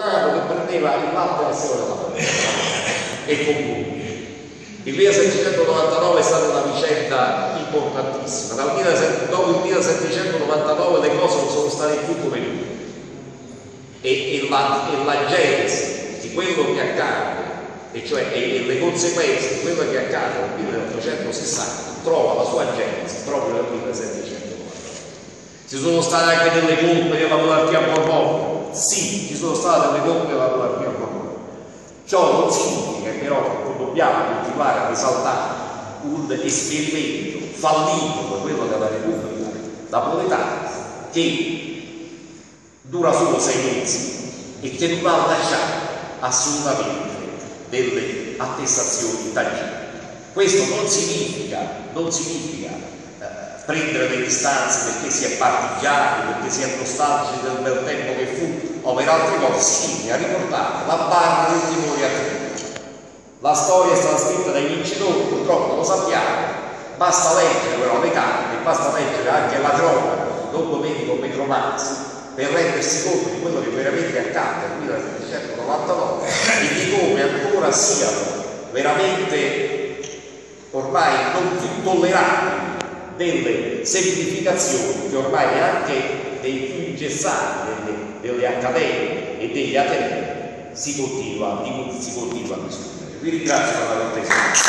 romano che prendeva il latte al seno della famiglia e conclude. Il 1799 è stata una vicenda importantissima, dal 17, dopo il 1799 le cose non sono state più come prima e, e, la, e la genesi di quello che accade e cioè e, le conseguenze di quello che accade nel 1860 trova la sua genesi proprio nel 1790. Ci sono state anche delle colpe della monarchia borbone? Sì, ci sono state delle colpe della monarchia borbone. Ciò non significa però che dobbiamo continuare a risaltare un esperimento fallito come quello della Repubblica napoletana che dura solo sei mesi e che non ha lasciato assolutamente delle attestazioni tangibili. Questo non significa, non significa prendere le distanze perché si è partigiani, perché si è nostalgici del bel tempo che fu o per altre cose, significa ricordare la barra del timore a La storia è stata scritta dai vincitori, purtroppo lo sappiamo, basta leggere però le carte, basta leggere anche la cronaca, non Domenico Metromanzi, per rendersi conto di quello che veramente accade nel 1799 e di come ancora siano veramente ormai non più tollerabili delle semplificazioni che ormai anche dei più ingessati delle, delle accademie e degli atenei si continua, si continua a discutere. Vi ringrazio per la cortesia.